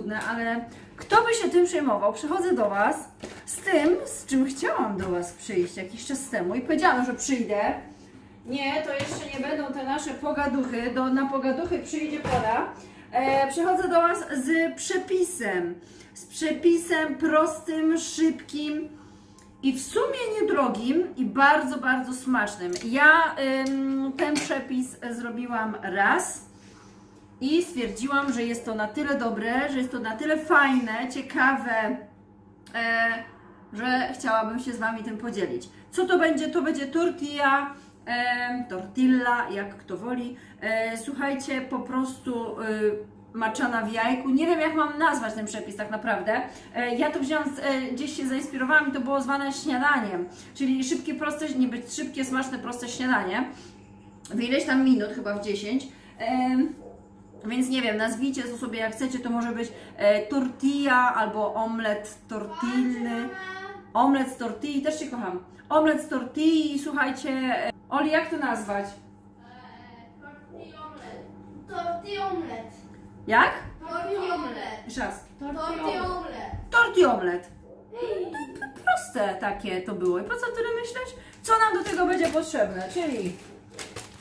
paskudne, ale kto by się tym przejmował? Przychodzę do Was z tym, z czym chciałam do Was przyjść jakiś czas temu i powiedziałam, że przyjdę. Nie, to jeszcze nie będą te nasze pogaduchy. Do, na pogaduchy przyjdzie pora. E, przychodzę do Was z przepisem. Z przepisem prostym, szybkim i w sumie niedrogim i bardzo, bardzo smacznym. Ja ym, ten przepis zrobiłam raz i stwierdziłam, że jest to na tyle dobre, że jest to na tyle fajne, ciekawe, e, że chciałabym się z Wami tym podzielić. Co to będzie? To będzie tortilla, e, tortilla, jak kto woli. E, słuchajcie, po prostu... Y, maczana w jajku. Nie wiem, jak mam nazwać ten przepis tak naprawdę. E, ja to wziąłam, e, gdzieś się zainspirowałam i to było zwane śniadaniem, czyli szybkie, proste, niby szybkie, smaczne, proste śniadanie. W ileś tam minut, chyba w 10. Więc nie wiem, nazwijcie to sobie jak chcecie, to może być e, tortilla albo omlet tortilny. Omlet z tortilli, też się kocham. Omlet z tortilli, słuchajcie. E, Oli, jak to nazwać? Omelet. Tortilla omelet. Jak? Tortilla omelet. Jeszcze raz. Tortilla omelet. Torti omlet. Proste takie to było. I po co tyle myśleć? Co nam do tego będzie potrzebne? Czyli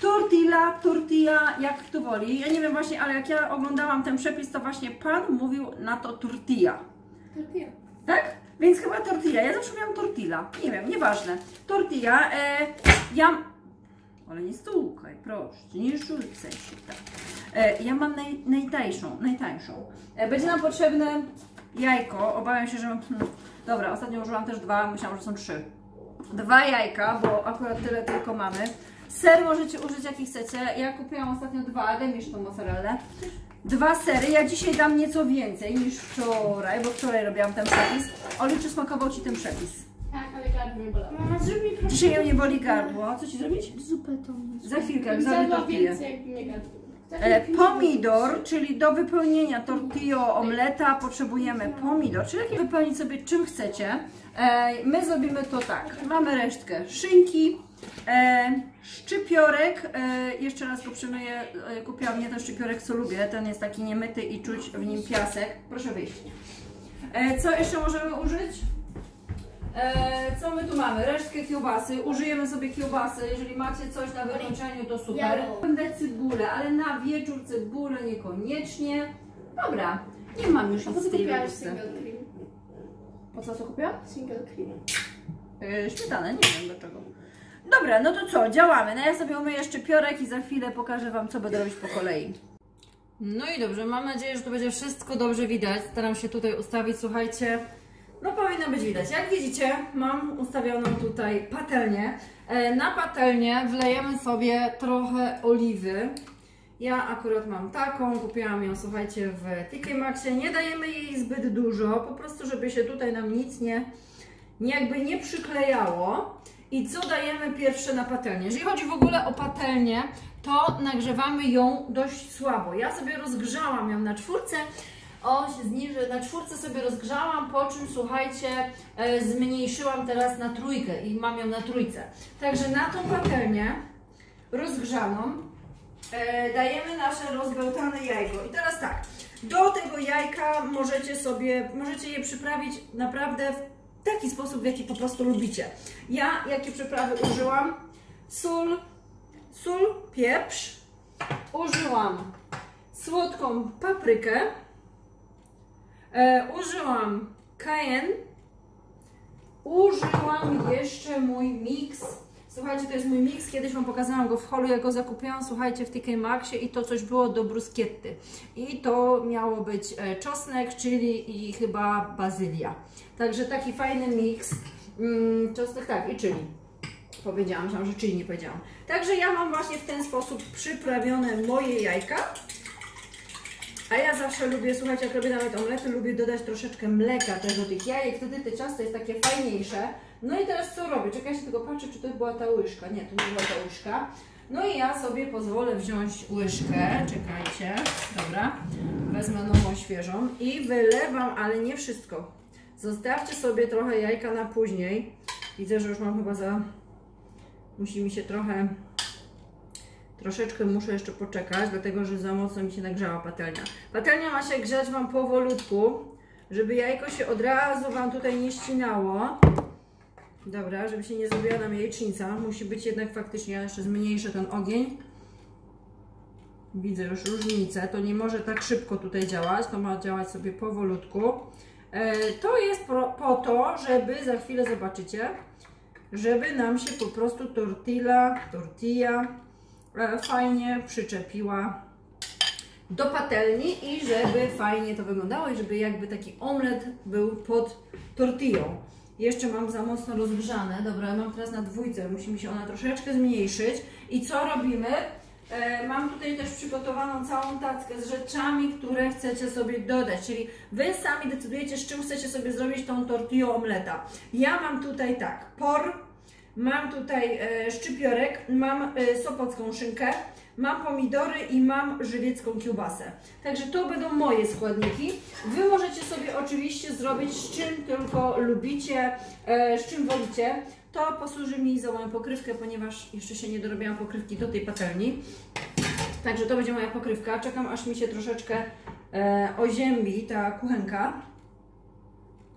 tortilla, tortilla, jak kto woli. Ja nie wiem właśnie, ale jak ja oglądałam ten przepis, to właśnie Pan mówił na to tortilla. Tortilla. Tak? Więc chyba tortilla. Ja zawsze miałam tortilla. Nie wiem, nieważne. Tortilla. E, ja... Ale nie stukaj, proszę. Nie rzucaj się tak. E, ja mam naj, najtańszą, najtańszą. E, będzie nam potrzebne jajko. Obawiam się, że... Hmm, dobra, ostatnio użyłam też dwa, myślałam, że są trzy. Dwa jajka, bo akurat tyle tylko mamy. Ser możecie użyć jaki chcecie. Ja kupiłam ostatnio dwa, daj mi jeszcze tą mozzarellę. Dwa sery. Ja dzisiaj dam nieco więcej niż wczoraj, bo wczoraj robiłam ten przepis. Oli, czy smakował Ci ten przepis? Tak, ale gardło mnie bolało. Mama, zrób mi proszę. Dzisiaj ją nie boli gardło. Co Ci zrobić? Zupę tą. Za chwilkę, jak zrobię tortillę. więcej, jak mnie gardło. E, pomidor, czyli do wypełnienia tortillo omleta potrzebujemy pomidor, czyli jak wypełnić sobie czym chcecie. E, my zrobimy to tak. Mamy resztkę szynki, e, szczypiorek, e, jeszcze raz go przemyję, e, kupiłam nie ten szczypiorek co lubię, ten jest taki niemyty i czuć w nim piasek. Proszę wyjść. E, co jeszcze możemy użyć? E, co my tu mamy? Resztkę kiełbasy. Użyjemy sobie kiełbasy. Jeżeli macie coś na wykończeniu, to super. Będę cebulę, ale na wieczór cebulę niekoniecznie. Dobra, nie mam już nic z tej? Po co co kupiłam? Single cream. Śmietanę, nie wiem dlaczego. Dobra, no to co, działamy. No ja sobie umyję szczypiorek i za chwilę pokażę Wam, co będę robić po kolei. No i dobrze, mam nadzieję, że to będzie wszystko dobrze widać. Staram się tutaj ustawić, słuchajcie. No powinno być widać. Jak widzicie, mam ustawioną tutaj patelnię. E, Na patelnię wlejemy sobie trochę oliwy. Ja akurat mam taką, kupiłam ją, słuchajcie, w TK Maxie. Nie dajemy jej zbyt dużo, po prostu, żeby się tutaj nam nic nie, nie jakby nie przyklejało. I co dajemy pierwsze na patelnię? Jeżeli chodzi w ogóle o patelnię, to nagrzewamy ją dość słabo. Ja sobie rozgrzałam ją na czwórce, o się zniży, na czwórce sobie rozgrzałam, po czym słuchajcie, e, zmniejszyłam teraz na trójkę i mam ją na trójce. Także na tą patelnię rozgrzaną e, dajemy nasze rozbełtane jajko. I teraz tak, do tego jajka możecie sobie, możecie je przyprawić naprawdę taki sposób, w jaki po prostu lubicie. Ja jakie przyprawy użyłam? Sól, sól, pieprz, użyłam słodką paprykę, e, użyłam cayenne, użyłam jeszcze mój miks. Słuchajcie, to jest mój miks. Kiedyś Wam pokazałam go w holu, jak go zakupiłam, słuchajcie, w TK Maxie i to coś było do bruskietty. I to miało być e, czosnek, chili i chyba bazylia. Także taki fajny miks. Mm, czosnek, tak, i chili. Powiedziałam, myślałam, że chili nie powiedziałam. Także ja mam właśnie w ten sposób przyprawione moje jajka. A ja zawsze lubię, słuchajcie, jak robię nawet omlety, lubię dodać troszeczkę mleka też do tych jajek, wtedy te ciasto jest takie fajniejsze. No i teraz co robię? Czekajcie, tylko patrzę, czy to była ta łyżka. Nie, to nie była ta łyżka. No i ja sobie pozwolę wziąć łyżkę, czekajcie, dobra, wezmę nową, świeżą i wylewam, ale nie wszystko. Zostawcie sobie trochę jajka na później. Widzę, że już mam chyba za... Musi mi się trochę Troszeczkę muszę jeszcze poczekać, dlatego że za mocno mi się nagrzała patelnia. Patelnia ma się grzać Wam powolutku, żeby jajko się od razu Wam tutaj nie ścinało. Dobra, żeby się nie zrobiła nam jajecznica. Musi być jednak faktycznie, ja jeszcze zmniejszę ten ogień. Widzę już różnicę. To nie może tak szybko tutaj działać, to ma działać sobie powolutku. E, to jest po, to, żeby za chwilę zobaczycie, żeby nam się po prostu tortilla, tortilla e, fajnie przyczepiła do patelni i żeby fajnie to wyglądało i żeby jakby taki omlet był pod tortillą. Jeszcze mam za mocno rozgrzane, dobra, mam teraz na dwójce, musi mi się ona troszeczkę zmniejszyć. I co robimy? E, mam tutaj też przygotowaną całą tackę z rzeczami, które chcecie sobie dodać, czyli Wy sami decydujecie, z czym chcecie sobie zrobić tą tortillę omleta. Ja mam tutaj tak, por, mam tutaj e, szczypiorek, mam e, sopocką szynkę, mam pomidory i mam żywiecką kiełbasę. Także to będą moje składniki. Wy możecie sobie oczywiście zrobić z czym tylko lubicie, e, z czym wolicie. To posłuży mi za moją pokrywkę, ponieważ jeszcze się nie dorobiłam pokrywki do tej patelni. Także to będzie moja pokrywka. Czekam aż mi się troszeczkę e, oziębi ta kuchenka,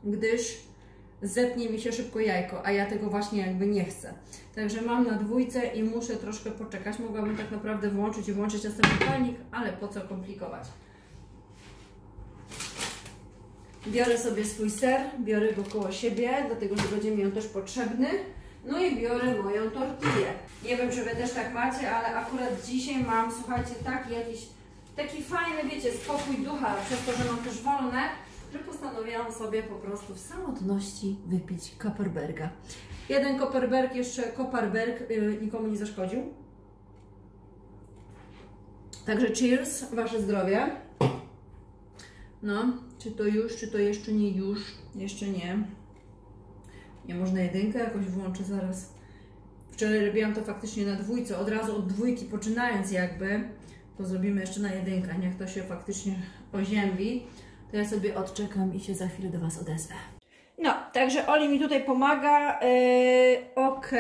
gdyż zepnie mi się szybko jajko, a ja tego właśnie jakby nie chcę. Także mam na dwójce i muszę troszkę poczekać. Mogłabym tak naprawdę włączyć i włączyć następny palnik, ale po co komplikować. Biorę sobie swój ser, biorę go koło siebie, dlatego że będzie mi on też potrzebny. No i biorę moją tortillę. Nie wiem, czy Wy też tak macie, ale akurat dzisiaj mam, słuchajcie, taki jakiś, taki fajny, wiecie, spokój ducha, przez to, że mam też wolne, że postanowiłam sobie po prostu w samotności wypić Koperberga. Jeden Koperberg, jeszcze Koperberg yy, nikomu nie zaszkodził. Także cheers, Wasze zdrowie. No, czy to już, czy to jeszcze nie już? Jeszcze nie. Nie można jedynkę jakoś włączę zaraz. Wczoraj robiłam to faktycznie na dwójce, od razu od dwójki poczynając jakby. To zrobimy jeszcze na jedynkę, niech to się faktycznie oziębi. To ja sobie odczekam i się za chwilę do Was odezwę. No, także Oli mi tutaj pomaga. Yy, ok.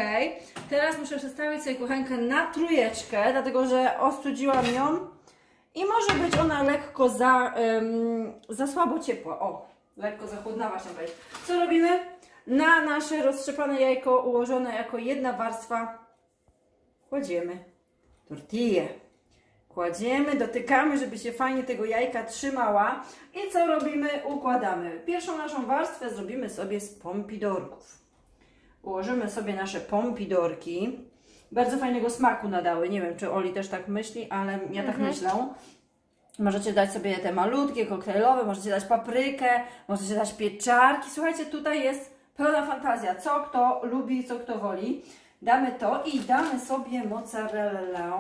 Teraz muszę przestawić sobie kuchenkę na trójeczkę, dlatego że ostudziłam ją. I może być ona lekko za, za słabo ciepła. O, lekko zachłodnała się być. Co robimy? Na nasze roztrzepane jajko ułożone jako jedna warstwa kładziemy tortillę. Kładziemy, dotykamy, żeby się fajnie tego jajka trzymała. I co robimy? Układamy. Pierwszą naszą warstwę zrobimy sobie z pompidorków. Ułożymy sobie nasze pompidorki. Bardzo fajnego smaku nadały. Nie wiem, czy Oli też tak myśli, ale ja tak myślę. Możecie dać sobie te malutkie, koktajlowe, możecie dać paprykę, możecie dać pieczarki. Słuchajcie, tutaj jest pełna fantazja. Co kto lubi, co kto woli. Damy to i damy sobie mozzarellę.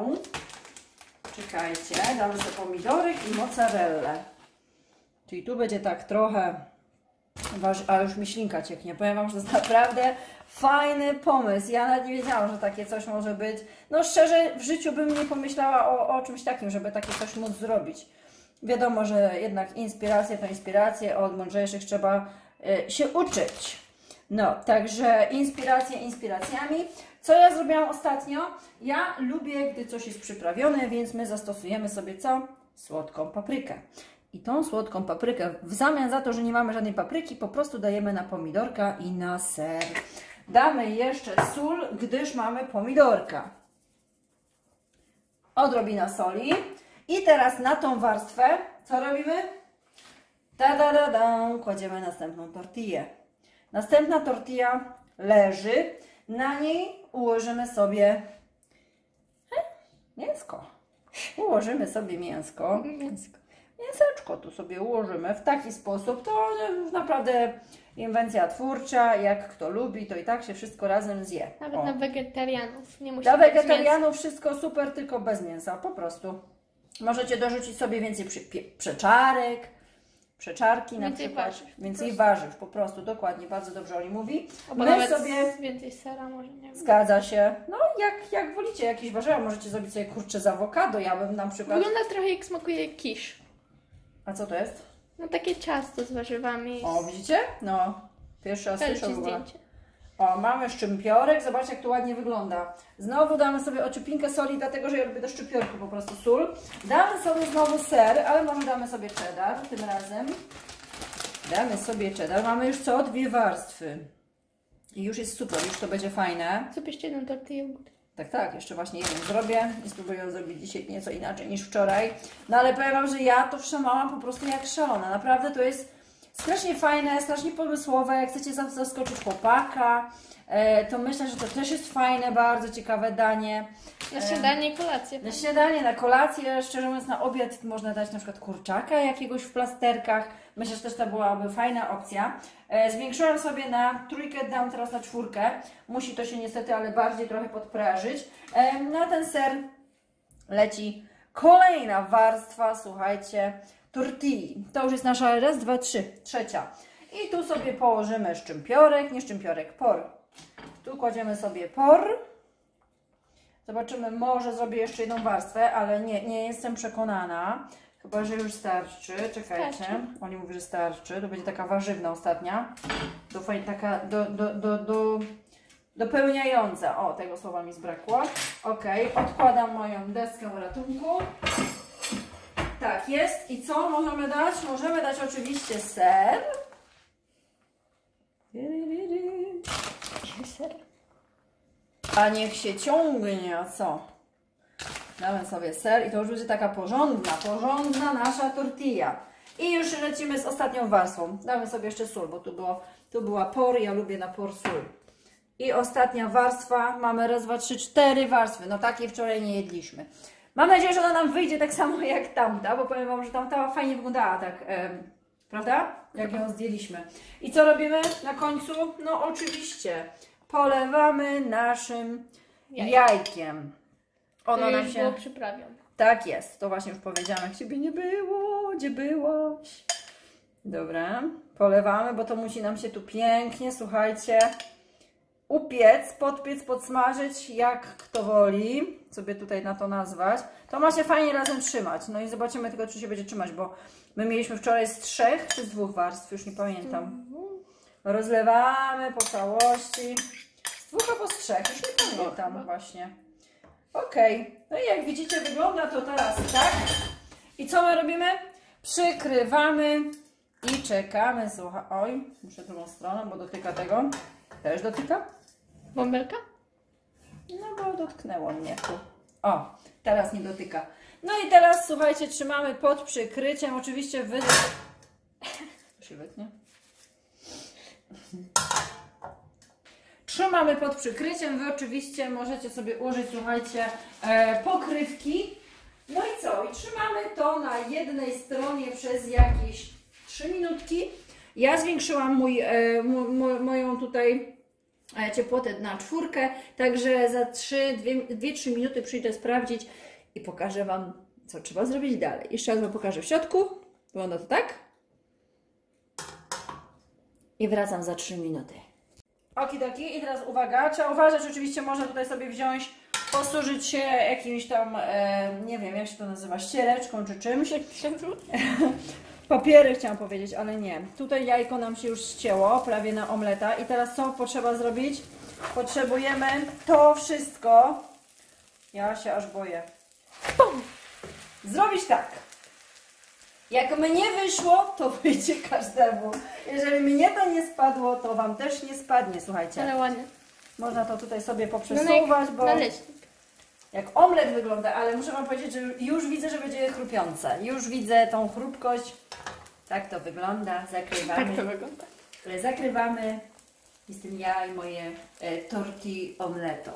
Czekajcie, damy sobie pomidorek i mozzarellę. Czyli tu będzie tak trochę, a już mi ślinka cieknie. Powiem Wam, że to jest naprawdę fajny pomysł. Ja nawet nie wiedziałam, że takie coś może być. No szczerze, w życiu bym nie pomyślała o, o czymś takim, żeby takie coś móc zrobić. Wiadomo, że jednak inspiracje to inspiracje, od mądrzejszych trzeba y, się uczyć. No, także inspiracje inspiracjami. Co ja zrobiłam ostatnio? Ja lubię, gdy coś jest przyprawione, więc my zastosujemy sobie co? Słodką paprykę. I tą słodką paprykę, w zamian za to, że nie mamy żadnej papryki, po prostu dajemy na pomidorka i na ser. Damy jeszcze sól, gdyż mamy pomidorka. Odrobina soli. I teraz na tą warstwę, co robimy? Da, da, da, da, kładziemy następną tortillę. Następna tortilla leży. Na niej ułożymy sobie mięsko. Ułożymy sobie mięsko. Mięsko. Mięseczko tu sobie ułożymy w taki sposób. To naprawdę inwencja twórcza. Jak kto lubi, to i tak się wszystko razem zje. Nawet O. na wegetarianów. Nie musi Dla wegetarianów wszystko super, tylko bez mięsa, po prostu. Możecie dorzucić sobie więcej przeczarek, przeczarki na Więcej przykład. warzyw, Więcej warzyw, po prostu, dokładnie, bardzo dobrze Oli mówi. Albo My nawet sobie, więcej sera może, nie wiem. zgadza się, no jak, jak wolicie jakieś warzywa, możecie zrobić sobie kurczę z awokado, ja bym na przykład... Wygląda trochę jak smakuje kisz. A co to jest? No takie ciasto z warzywami. O, widzicie? No, pierwszy raz słyszę Ci w ogóle. zdjęcie. O, mamy szczypiorek, zobaczcie jak to ładnie wygląda. Znowu damy sobie oczepinkę soli, dlatego że ja lubię do szczypiorku po prostu sól. Damy sobie znowu ser, ale może damy sobie cheddar tym razem. Damy sobie cheddar. Mamy już co? Dwie warstwy. I już jest super, już to będzie fajne. Jeszcze jedną tortillę jogurt. Tak, tak, jeszcze właśnie jedną zrobię i spróbuję ją zrobić dzisiaj nieco inaczej niż wczoraj. No ale powiem Wam, że ja to wszamałam po prostu jak szalona. Naprawdę to jest strasznie fajne, strasznie pomysłowe. Jak chcecie zas- zaskoczyć chłopaka, e, to myślę, że to też jest fajne, bardzo ciekawe danie. Na śniadanie i kolację. Na śniadanie, na kolację, szczerze mówiąc na obiad można dać na przykład kurczaka jakiegoś w plasterkach. Myślę, że też to byłaby fajna opcja. E, zwiększyłam sobie na trójkę, dam teraz na czwórkę. Musi to się niestety, ale bardziej trochę podprażyć. E, na ten ser leci kolejna warstwa, słuchajcie, tortilli. To już jest nasza raz, dwa, trzy, trzecia. I tu sobie położymy szczypiorek, nie szczypiorek, por. Tu kładziemy sobie por. Zobaczymy, może zrobię jeszcze jedną warstwę, ale nie, nie jestem przekonana. Chyba, że już starczy. Czekajcie. Starczy. Oni mówi, że starczy. To będzie taka warzywna ostatnia. Do, taka do, do, do, do, dopełniająca. O, tego słowa mi zbrakło. Ok, odkładam moją deskę ratunku. Tak jest. I co możemy dać? Możemy dać oczywiście ser. A niech się ciągnie, a co? Damy sobie ser i to już będzie taka porządna, porządna nasza tortilla. I już lecimy z ostatnią warstwą. Damy sobie jeszcze sól, bo tu, było, tu była por, ja lubię na por sól. I ostatnia warstwa, mamy raz, dwa, trzy, cztery warstwy. No takiej wczoraj nie jedliśmy. Mam nadzieję, że ona nam wyjdzie tak samo jak tamta, bo powiem Wam, że tamta fajnie wyglądała tak, em, prawda? Jak ją zdjęliśmy. I co robimy na końcu? No oczywiście polewamy naszym Jaj. jajkiem. Ono to nam się... było przyprawią. Tak jest, to właśnie już powiedziałam, jak Ciebie nie było, gdzie byłaś. Dobra, polewamy, bo to musi nam się tu pięknie, słuchajcie, upiec, podpiec, podsmażyć, jak kto woli, sobie tutaj na to nazwać. To ma się fajnie razem trzymać. No i zobaczymy tylko, czy się będzie trzymać, bo my mieliśmy wczoraj z trzech czy z dwóch warstw, już nie pamiętam. Rozlewamy po całości. Z dwóch albo z trzech, już nie pamiętam właśnie. Okej, no i jak widzicie wygląda to teraz tak. I co my robimy? Przykrywamy i czekamy. Słuchaj, oj, muszę drugą stroną, bo dotyka tego. Też dotyka? Bąbelka? No bo dotknęło mnie tu. O, teraz nie dotyka. No i teraz słuchajcie, trzymamy pod przykryciem. Oczywiście wy... Wytnie. Trzymamy pod przykryciem. Wy oczywiście możecie sobie użyć, słuchajcie, e, pokrywki. No i co? I trzymamy to na jednej stronie przez jakieś 3 minutki. Ja zwiększyłam mój, e, mo, mo, moją tutaj ciepłotę na czwórkę, także za 2-3 minuty przyjdę sprawdzić i pokażę Wam, co trzeba zrobić dalej. Jeszcze raz Wam pokażę w środku. Wygląda to tak. I wracam za 3 minuty. Okidoki i teraz uwaga, trzeba uważać, oczywiście można tutaj sobie wziąć, posłużyć się jakimś tam, e, nie wiem jak się to nazywa, ściereczką czy czymś. Papiery chciałam powiedzieć, ale nie. Tutaj jajko nam się już ścięło, prawie na omleta. I teraz co potrzeba zrobić? Potrzebujemy to wszystko. Ja się aż boję. Pum! Zrobić tak. Jak mnie wyszło, to wyjdzie każdemu. Jeżeli mnie to nie spadło, to Wam też nie spadnie, słuchajcie. Ale ładnie. Można to tutaj sobie No, poprzesuwać, bo Naleśnik. Jak omlet wygląda, ale muszę Wam powiedzieć, że już widzę, że będzie chrupiące. Już widzę tą chrupkość. Tak to wygląda. Zakrywamy. Tak to wygląda. zakrywamy. Jestem ja i moje e, torti omleto.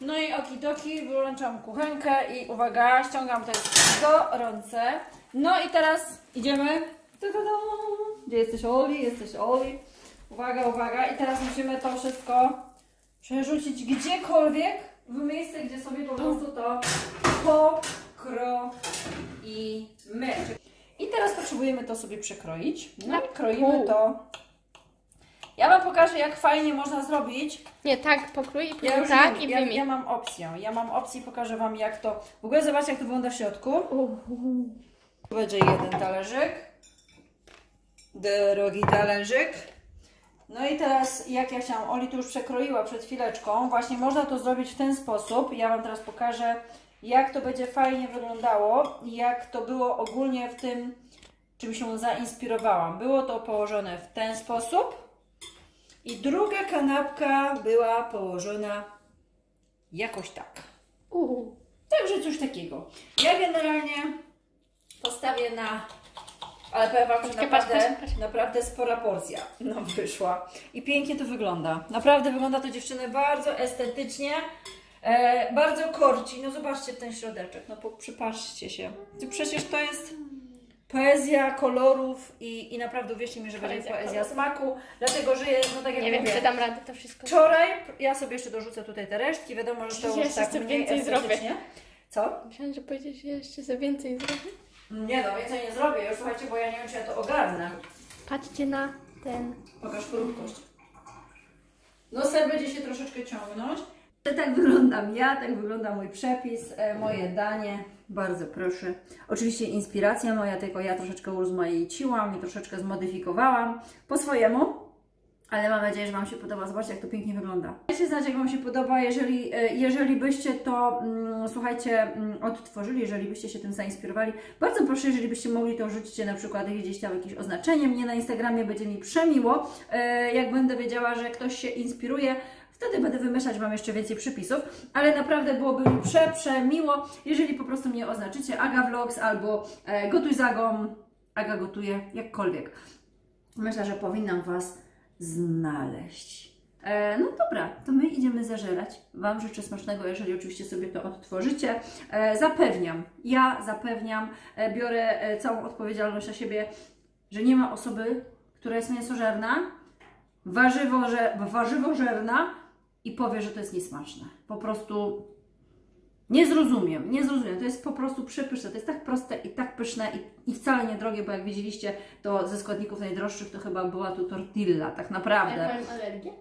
No i okidoki, wyłączam kuchenkę i uwaga, ściągam to jest gorące. No i teraz idziemy. Gdzie jesteś Oli? Jesteś Oli. Uwaga, uwaga. I teraz musimy to wszystko przerzucić gdziekolwiek w miejsce, gdzie sobie po prostu to pokroimy. I teraz potrzebujemy to sobie przekroić. No i kroimy to. Ja Wam pokażę, jak fajnie można zrobić. Nie, tak, pokrój i Ja później tak i ja, wyjmij. ja mam opcję. Ja mam opcję i pokażę Wam, jak to. W ogóle zobaczcie, jak to wygląda w środku. Tu będzie jeden talerzyk. Drogi talerzyk. No i teraz, jak ja chciałam, Oli tu już przekroiła przed chwileczką, właśnie można to zrobić w ten sposób. Ja Wam teraz pokażę, jak to będzie fajnie wyglądało i jak to było ogólnie w tym, czym się zainspirowałam. Było to położone w ten sposób i druga kanapka była położona jakoś tak. Uhu. Także coś takiego. Ja generalnie postawię na. Ale powiem Wam, że naprawdę, naprawdę spora porcja nam wyszła. I pięknie to wygląda. Naprawdę wygląda to dziewczyny bardzo estetycznie. E, bardzo korci. No zobaczcie ten środeczek. No przypatrzcie się. Przecież to jest poezja kolorów i, i naprawdę uwierzcie mi, że będzie Poezja poezja smaku. Dlatego, że jest, no tak jak Nie wiem, mówię, czy dam radę to wszystko. Wczoraj, ja sobie jeszcze dorzucę tutaj te resztki, wiadomo, że to Ja już tak więcej zrobię. Co? Myślałam, że powiedzieć, że jeszcze za więcej zrobię. Nie no, więcej nie zrobię już, słuchajcie, bo ja nie wiem, czy ja to ogarnę. Patrzcie na ten. Pokaż krótkość. No ser będzie się troszeczkę ciągnąć. Tak wyglądam ja, tak wygląda mój przepis, e, moje danie. Bardzo proszę. Oczywiście inspiracja moja, tylko ja troszeczkę urozmaiciłam i troszeczkę zmodyfikowałam po swojemu. Ale mam nadzieję, że Wam się podoba. Zobaczcie, jak to pięknie wygląda. Dajcie znać, jak Wam się podoba. Jeżeli, e, jeżeli byście to, mm, słuchajcie, mm, odtworzyli, jeżeli byście się tym zainspirowali, bardzo proszę, jeżeli byście mogli to rzucić na przykład gdzieś tam jakieś oznaczenie mnie na Instagramie, będzie mi przemiło. E, Jak będę wiedziała, że ktoś się inspiruje, Wtedy będę wymyślać Wam jeszcze więcej przypisów, ale naprawdę byłoby mi prze, przemiło, jeżeli po prostu mnie oznaczycie Aga Vlogs albo e, Gotuj Zagom, Aga gotuje, jakkolwiek. Myślę, że powinnam Was znaleźć. E, no dobra, to my idziemy zażerać. Wam życzę smacznego, jeżeli oczywiście sobie to odtworzycie. E, zapewniam, ja zapewniam, e, biorę e, całą odpowiedzialność na siebie, że nie ma osoby, która jest mięsożerna, warzywoże, warzywożerna i powie, że to jest niesmaczne. Po prostu nie zrozumiem, nie zrozumiem. To jest po prostu przepyszne. To jest tak proste i tak pyszne i, i wcale niedrogie, bo jak widzieliście, to ze składników najdroższych to chyba była tu tortilla, tak naprawdę. Jak mam alergię?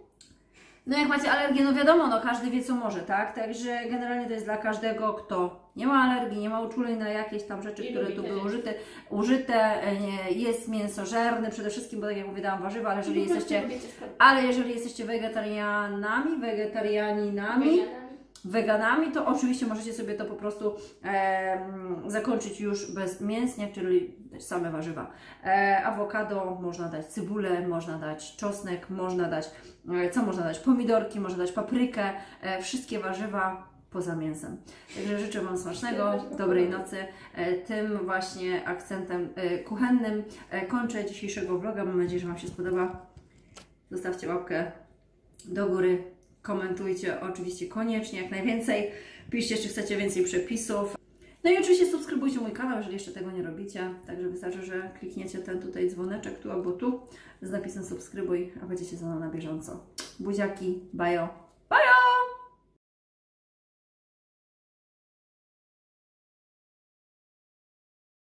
No jak macie alergię, no wiadomo, no każdy wie co może, tak? Także generalnie to jest dla każdego, kto nie ma alergii, nie ma uczuleń na jakieś tam rzeczy, I które tu były użyte, użyte, e, jest mięsożerny przede wszystkim, bo tak jak mówię, dałam warzywa, ale jeżeli jesteście, ale jeżeli jesteście wegetarianami, wegetarianinami, weganami, to oczywiście możecie sobie to po prostu em, zakończyć już bez mięsnia, czyli same warzywa. E, awokado, można dać cybulę, można dać czosnek, można dać, e, co można dać? Pomidorki, można dać paprykę, e, wszystkie warzywa poza mięsem. Także życzę Wam smacznego, dobrej nocy. E, tym właśnie akcentem e, kuchennym e, kończę dzisiejszego vloga. Mam nadzieję, że Wam się spodoba. Zostawcie łapkę do góry, komentujcie oczywiście koniecznie, jak najwięcej. Piszcie, czy chcecie więcej przepisów. No i oczywiście subskrybujcie mój kanał, jeżeli jeszcze tego nie robicie. Także wystarczy, że klikniecie ten tutaj dzwoneczek tu albo tu z napisem subskrybuj, a będziecie ze mną na bieżąco. Buziaki, bajo, bajo!